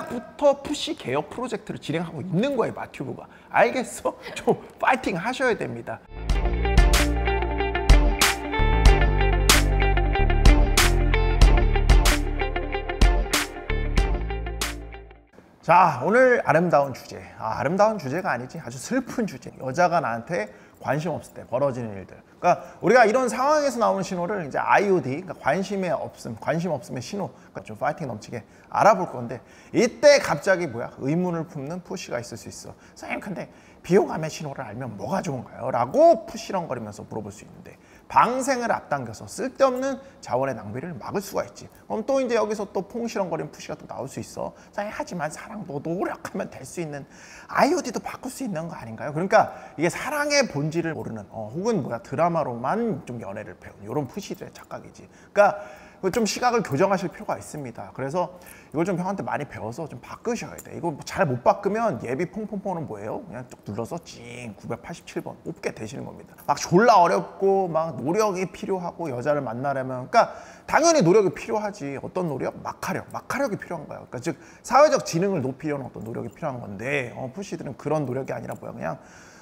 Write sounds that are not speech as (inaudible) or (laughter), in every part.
시작부터 푸시 개혁 프로젝트를 진행하고 있는 거예요 마튜브가. 알겠어? (laughs) 좀 파이팅 하셔야 됩니다. 자 오늘 아름다운 주제. 아, 아름다운 주제가 아니지. 아주 슬픈 주제. 여자가 나한테 관심 없을 때 벌어지는 일들. 그러니까 우리가 이런 상황에서 나오는 신호를 이제 IOD 그러니까 관심의 없음 관심 없음의 신호 그러니까 좀 파이팅 넘치게 알아볼 건데 이때 갑자기 뭐야? 의문을 품는 푸시가 있을 수 있어. 선생님 근데 비호감의 신호를 알면 뭐가 좋은가요? 라고 푸시렁거리면서 물어볼 수 있는데 방생을 앞당겨서 쓸데없는 자원의 낭비를 막을 수가 있지. 그럼 또 이제 여기서 또 퐁시렁거리는 푸시가 또 나올 수 있어. 자, 하지만 사랑도 노력하면 될 수 있는 IOD도 바꿀 수 있는 거 아닌가요? 그러니까 이게 사랑의 본질을 모르는 어, 혹은 뭐야 드라마로만 좀 연애를 배운 이런 푸시들의 착각이지. 그러니까 좀 시각을 교정하실 필요가 있습니다. 그래서 이걸 좀 형한테 많이 배워서 좀 바꾸셔야 돼. 이거 잘 못 바꾸면 예비 퐁퐁퐁은 뭐예요? 그냥 쭉 눌러서 찡 987번 뽑게 되시는 겁니다. 막 졸라 어렵고 막 노력이 필요하고 여자를 만나려면 그러니까 당연히 노력이 필요하지. 어떤 노력? 막하력. 막하력이 필요한 거야. 그러니까 즉 사회적 지능을 높이려는 어떤 노력이 필요한 건데 어, 푸시들은 그런 노력이 아니라 뭐야 그냥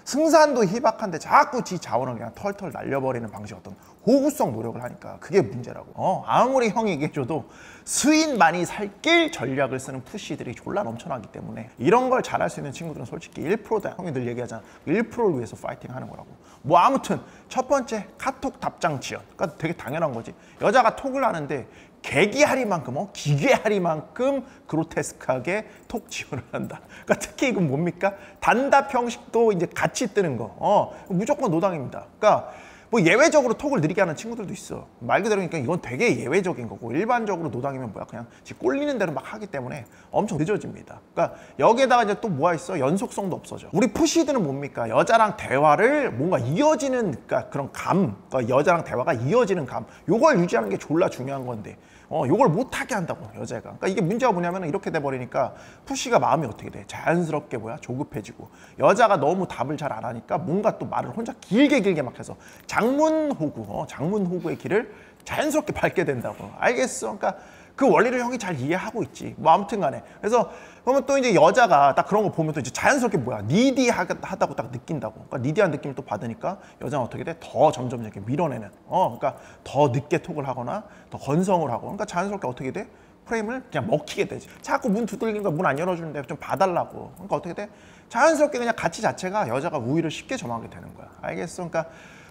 승산도 희박한데 자꾸 지 자원을 그냥 털털 날려버리는 방식 어떤 호구성 노력을 하니까 그게 문제라고. 어, 아무리 형이 얘기해줘도 수인 많이 살길 전략을 쓰는 푸시들이 졸라 넘쳐나기 때문에 이런 걸 잘할 수 있는 친구들은 솔직히 1%다. 형이 늘 얘기하잖아. 1%를 위해서 파이팅 하는 거라고. 뭐 아무튼 첫 번째 카톡 답장 지연. 그러니까 되게 당연한 거지. 여자가 톡을 하는데 계기하리만큼 어? 기괴하리만큼 그로테스크하게 톡 지원을 한다. 그러니까 특히 이건 뭡니까? 단답 형식도 이제 같이 뜨는 거. 어, 무조건 노당입니다. 그러니까 뭐 예외적으로 톡을 느리게 하는 친구들도 있어. 말 그대로 니까 이건 되게 예외적인 거고 일반적으로 노당이면 뭐야 그냥 지 꼴리는 대로 막 하기 때문에 엄청 늦어집니다. 그러니까 여기에다가 이제 또 뭐가 있어? 연속성도 없어져. 우리 푸시들은 뭡니까? 여자랑 대화를 뭔가 이어지는 그러니까 그런 감, 그러니까 여자랑 대화가 이어지는 감. 요걸 유지하는 게 졸라 중요한 건데 어, 요걸 못하게 한다고 여자가. 그러니까 이게 문제가 뭐냐면 이렇게 돼버리니까 푸시가 마음이 어떻게 돼? 자연스럽게 뭐야 조급해지고 여자가 너무 답을 잘 안 하니까 뭔가 또 말을 혼자 길게 길게 막 해서 장문호구, 어, 장문호구의 길을 자연스럽게 밟게 된다고. 알겠어? 그러니까 그 원리를 형이 잘 이해하고 있지. 뭐 아무튼 간에. 그래서 그러면 또 이제 여자가 딱 그런 거 보면 또 이제 자연스럽게 뭐야. 니디하다고 딱 느낀다고. 그러니까 니디한 느낌을 또 받으니까 여자는 어떻게 돼? 더 점점 이렇게 밀어내는. 어, 그러니까 더 늦게 톡을 하거나 더 건성을 하고. 그러니까 자연스럽게 어떻게 돼? 프레임을 그냥 먹히게 되지. 자꾸 문 두들기니까 문 안 열어주는데 좀 봐달라고. 그러니까 어떻게 돼? 자연스럽게 그냥 가치 자체가 여자가 우위를 쉽게 점하게 되는 거야. 알겠어? 그러니까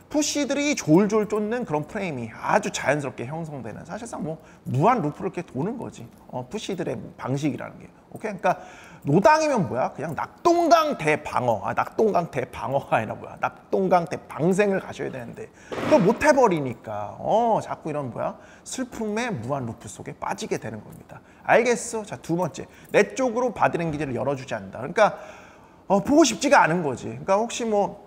pussy들이 졸졸 쫓는 그런 프레임이 아주 자연스럽게 형성되는 사실상 뭐 무한 루프를 이렇게 도는 거지. 어, pussy들의 방식이라는 게. 오케이? 그러니까 노답이면 뭐야? 그냥 낙동강 대방어. 아 낙동강 대방어가 아니라 뭐야? 낙동강 대방생을 가셔야 되는데. 그걸 못 해버리니까. 어 자꾸 이런 뭐야? 슬픔의 무한 루프 속에 빠지게 되는 겁니다. 알겠어? 자 두 번째. 내 쪽으로 기제를 열어주지 않는다. 그러니까 어, 보고 싶지가 않은 거지. 그러니까 혹시 뭐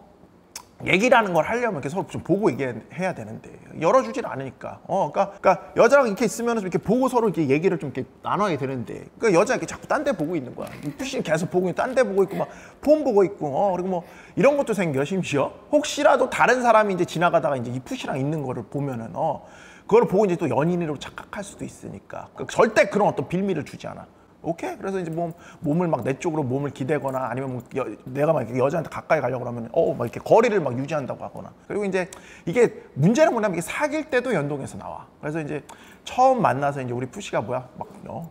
얘기라는 걸 하려면 이렇게 서로 좀 보고 얘기해야 되는데 열어주질 않으니까. 어 그러니까, 그러니까 여자랑 이렇게 있으면 이렇게 보고 서로 이렇게 얘기를 좀 이렇게 나눠야 되는데. 그러니까 여자 이렇게 자꾸 딴 데 보고 있는 거야. 푸신 계속 보고 있고 딴 데 보고 있고 막 폰 보고 있고 어 그리고 뭐 이런 것도 생겨 심지어. 혹시라도 다른 사람이 이제 지나가다가 이제 이 푸시랑 있는 거를 보면은 어 그걸 보고 이제 또 연인으로 착각할 수도 있으니까. 그러니까 절대 그런 어떤 빌미를 주지 않아 오케이? 그래서 이제 몸, 몸을 막 내 쪽으로 몸을 기대거나 아니면 뭐 여, 내가 막 여자한테 가까이 가려고 하면 어, 막 이렇게 거리를 막 유지한다고 하거나. 그리고 이제 이게 문제는 뭐냐면 이게 사귈 때도 연동해서 나와. 그래서 이제 처음 만나서 이제 우리 푸시가 뭐야? 막 어,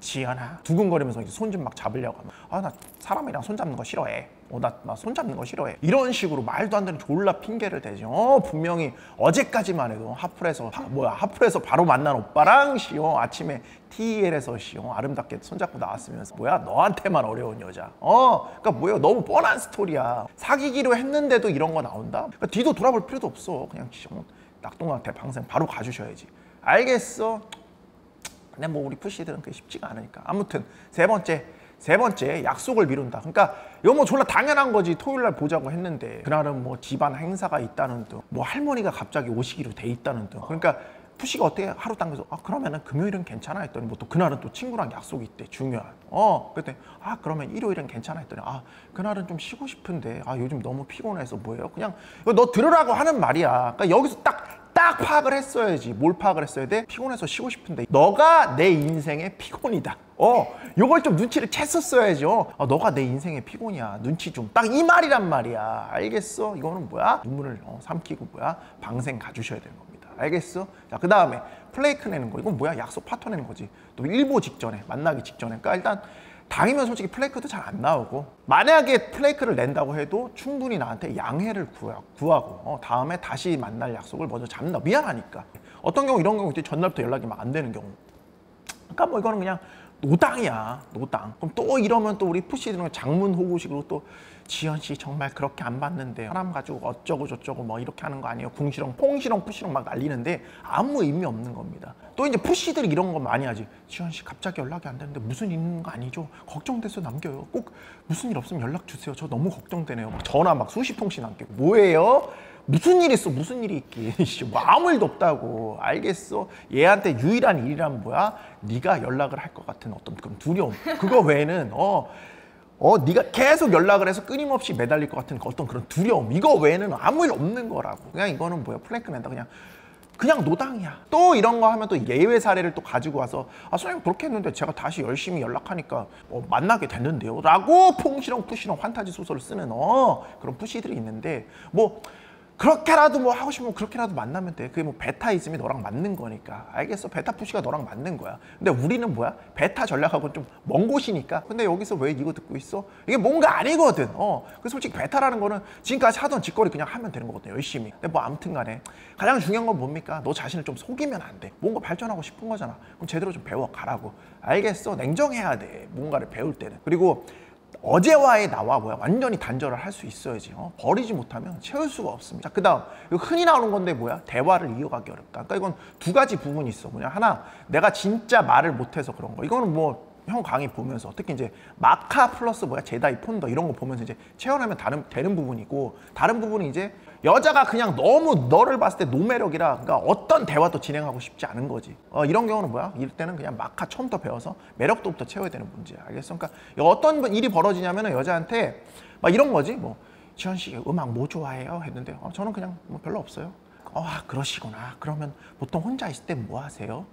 지연아 두근거리면서 손 좀 막 잡으려고 하면 아 나 사람이랑 손 잡는 거 싫어해. 어나손 잡는 거 싫어해. 이런 식으로 말도 안 되는 졸라 핑계를 대지. 어 분명히 어제까지만 해도 하플에서 하, 뭐야 하플에서 바로 만난 오빠랑 시어 아침에 TL에서 시어 아름답게 손잡고 나왔으면서 뭐야 너한테만 어려운 여자. 어 그러니까 뭐야 너무 뻔한 스토리야. 사귀기로 했는데도 이런 거 나온다? 그러니까 뒤도 돌아볼 필요도 없어. 그냥 어, 낙동강 대방생 바로 가주셔야지. 알겠어 근데 뭐 우리 푸시들은 그게 쉽지가 않으니까. 아무튼 세 번째 세 번째 약속을 미룬다. 그러니까 이거 뭐 졸라 당연한 거지. 토요일 날 보자고 했는데. 그날은 뭐 집안 행사가 있다는 등, 뭐 할머니가 갑자기 오시기로 돼 있다는 등. 그러니까 푸시가 어떻게 하루 당겨서 아 그러면은 금요일은 괜찮아? 했더니 뭐 또 그날은 또 친구랑 약속이 있대. 중요한. 어 그때 아 그러면 일요일은 괜찮아? 했더니 아 그날은 좀 쉬고 싶은데. 아 요즘 너무 피곤해서 뭐예요? 그냥 너 들으라고 하는 말이야. 그러니까 여기서 딱 딱딱 파악을 했어야지. 뭘 파악을 했어야 돼? 피곤해서 쉬고 싶은데 너가 내 인생의 피곤이다. 어, 요걸 좀 눈치를 챘었어야죠. 어, 너가 내 인생의 피곤이야. 눈치 좀. 딱 이 말이란 말이야. 알겠어? 이거는 뭐야? 눈물을 어, 삼키고 뭐야? 방생 가주셔야 되는 겁니다. 알겠어? 자, 그 다음에 플레이크 내는 거. 이건 뭐야? 약속 파토 내는 거지. 또 일보 직전에, 만나기 직전에. 그러니까 일단 당이면 솔직히 플레이크도 잘 안 나오고 만약에 플레이크를 낸다고 해도 충분히 나한테 양해를 구하, 구하고 어, 다음에 다시 만날 약속을 먼저 잡는다. 미안하니까. 어떤 경우 이런 경우 전날부터 연락이 막 안 되는 경우. 그러니까 뭐 이거는 그냥 노당이야 노당. 그럼 또 이러면 또 우리 푸시들은 장문 호구식으로 또 지현 씨 정말 그렇게 안 봤는데 사람 가지고 어쩌고 저쩌고 뭐 이렇게 하는 거 아니에요? 궁시렁 퐁시렁 푸시렁 막 날리는데 아무 의미 없는 겁니다. 또 이제 푸시들이 이런 거 많이 하지. 지현 씨 갑자기 연락이 안 되는데 무슨 일 있는 거 아니죠? 걱정돼서 남겨요. 꼭 무슨 일 없으면 연락 주세요. 저 너무 걱정되네요. 막 전화 막 수십 통씩 남기고. 뭐예요 무슨 일 있어? 무슨 일이 있기? (laughs) 뭐 아무 일도 없다고. 알겠어? 얘한테 유일한 일이란 뭐야? 네가 연락을 할 것 같은 어떤 그런 두려움. 그거 외에는 어 어, 네가 계속 연락을 해서 끊임없이 매달릴 것 같은 어떤 그런 두려움. 이거 외에는 아무 일 없는 거라고. 그냥 이거는 뭐야? 플랭크 낸다. 그냥 그냥 노답이야. 또 이런 거 하면 또 예외 사례를 또 가지고 와서 아 선생님 그렇게 했는데 제가 다시 열심히 연락하니까 어, 만나게 됐는데요? 라고 궁시렁 푸시렁 환타지 소설을 쓰는 어 그런 pussy들이 있는데 뭐 그렇게라도 뭐 하고 싶으면 그렇게라도 만나면 돼. 그게 뭐 베타이즘이 너랑 맞는 거니까. 알겠어. 베타 푸시가 너랑 맞는 거야. 근데 우리는 뭐야? 베타 전략하고 좀먼 곳이니까. 근데 여기서 왜 이거 듣고 있어? 이게 뭔가 아니거든. 어. 그 솔직히 베타라는 거는 지금까지 하던 짓거리 그냥 하면 되는 거거든. 열심히. 근데 뭐 아무튼 간에 가장 중요한 건 뭡니까? 너 자신을 좀 속이면 안 돼. 뭔가 발전하고 싶은 거잖아. 그럼 제대로 좀 배워 가라고. 알겠어. 냉정해야 돼. 뭔가를 배울 때는. 그리고 어제와의 나와 뭐야 완전히 단절을 할 수 있어야지. 어? 버리지 못하면 채울 수가 없습니다. 그 다음 흔히 나오는 건데 뭐야? 대화를 이어가기 어렵다. 그러니까 이건 두 가지 부분이 있어. 뭐냐? 하나 내가 진짜 말을 못해서 그런 거. 이거는 뭐 형 강의 보면서 특히 이제 마카 플러스 뭐야 제다이 폰더 이런 거 보면서 이제 체험하면 다른 되는 부분이고 다른 부분이 이제 여자가 그냥 너무 너를 봤을 때 노매력이라 그러니까 어떤 대화도 진행하고 싶지 않은 거지. 어, 이런 경우는 뭐야? 이럴 때는 그냥 마카 처음부터 배워서 매력도부터 채워야 되는 문제야. 알겠어? 그러니까 어떤 일이 벌어지냐면 은 여자한테 막 이런 거지. 뭐 지현 씨 음악 뭐 좋아해요? 했는데 어, 저는 그냥 뭐 별로 없어요. 어, 아, 그러시구나. 그러면 보통 혼자 있을 때 뭐 하세요?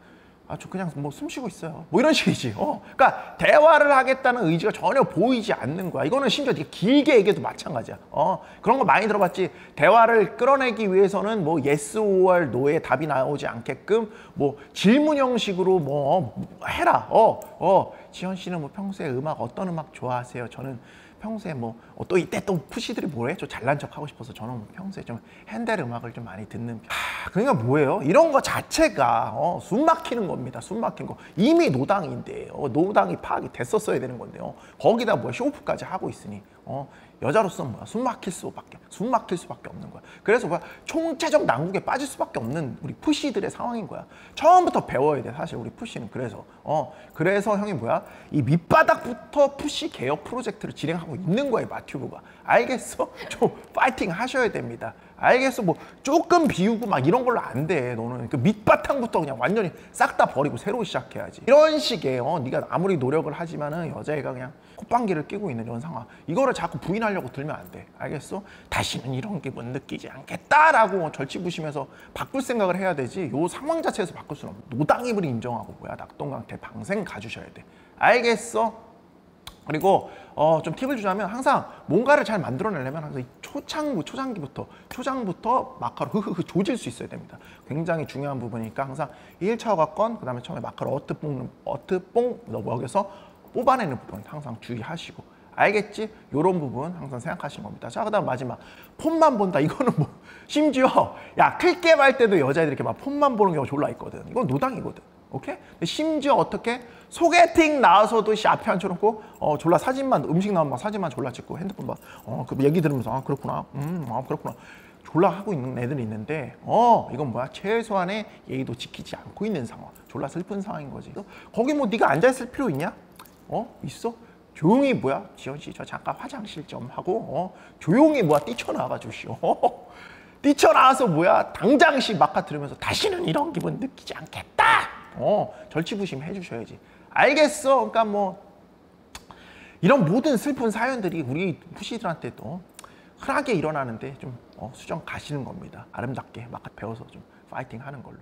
아, 저 그냥 뭐 숨 쉬고 있어요. 뭐 이런 식이지. 어. 그러니까 대화를 하겠다는 의지가 전혀 보이지 않는 거야. 이거는 심지어 되게 길게 얘기해도 마찬가지야. 어. 그런 거 많이 들어봤지. 대화를 끌어내기 위해서는 뭐 yes or no의 답이 나오지 않게끔 뭐 질문 형식으로 뭐 어, 해라. 어. 어. 지현 씨는 뭐 평소에 음악 어떤 음악 좋아하세요? 저는 평소에 뭐 또 이때 또 푸시들이 뭐해? 좀 잘난 척 하고 싶어서 저는 평소에 좀 핸델 음악을 좀 많이 듣는 편. 하, 그러니까 뭐예요? 이런 거 자체가 어, 숨 막히는 겁니다. 숨 막힌 거. 이미 노당인데 어, 노당이 파악이 됐었어야 되는 건데요. 거기다 뭐 쇼오프까지 하고 있으니 어, 여자로서는 뭐야? 숨 막힐 수밖에 숨 막힐 수밖에 없는 거야. 그래서 뭐야? 총체적 난국에 빠질 수밖에 없는 우리 푸시들의 상황인 거야. 처음부터 배워야 돼. 사실 우리 푸시는 그래서 어 그래서 형이 뭐야? 이 밑바닥부터 푸시 개혁 프로젝트를 진행하고 있는 거예요. 마튜브가. 알겠어? (laughs) 좀 파이팅 하셔야 됩니다. 알겠어? 뭐 조금 비우고 막 이런 걸로 안 돼. 너는 그 밑바탕부터 그냥 완전히 싹 다 버리고 새로 시작해야지. 이런 식의 어 네가 아무리 노력을 하지만은 여자애가 그냥 콧방귀를 끼고 있는 이런 상황. 이거를 자꾸 부인하려고 들면 안 돼. 알겠어? 다시는 이런 기분 느끼지 않겠다라고 절치부심해서 바꿀 생각을 해야 되지. 요 상황 자체에서 바꿀 수는 없어. 노답임을 인정하고 뭐야 낙동강에 방생 가주셔야 돼. 알겠어? 그리고 어, 좀 팁을 주자면 항상 뭔가를 잘 만들어내려면 항상 초창부, 초장기부터 초장부터 마카로 흐흐흐 조질 수 있어야 됩니다. 굉장히 중요한 부분이니까 항상 1차 허가권, 그 다음에 처음에 마카로 어트뽕, 어트뽕 먹여서 뽑아내는 부분 항상 주의하시고 알겠지? 요런 부분 항상 생각하시는 겁니다. 자, 그 다음 마지막. 폰만 본다. 이거는 뭐, (laughs) 심지어, 야, 클게임 할 때도 여자애들이 이렇게 막 폰만 보는 경우가 졸라 있거든. 이건 노당이거든. 오케이? 심지어 어떻게? 소개팅 나와서도 씨 앞에 앉혀놓고, 어, 졸라 사진만, 음식 나오면 막 사진만 졸라 찍고 핸드폰 막, 어, 그 얘기 들으면서, 아, 그렇구나. 음, 아, 그렇구나. 졸라 하고 있는 애들이 있는데 어 이건 뭐야? 최소한의 예의도 지키지 않고 있는 상황. 졸라 슬픈 상황인 거지. 거기 뭐 네가 앉아있을 필요 있냐? 어? 있어? 조용히 뭐야? 지현 씨 저 잠깐 화장실 좀 하고 어? 조용히 뭐야? 뛰쳐나와 주시오. (laughs) 뛰쳐나와서 뭐야? 당장시 막가 들으면서 다시는 이런 기분 느끼지 않겠다 어 절치부심 해주셔야지 알겠어 그러니까 뭐 이런 모든 슬픈 사연들이 우리 푸시들한테도 흔하게 일어나는데 좀 어, 수정 가시는 겁니다. 아름답게 막 배워서 좀 파이팅 하는 걸로.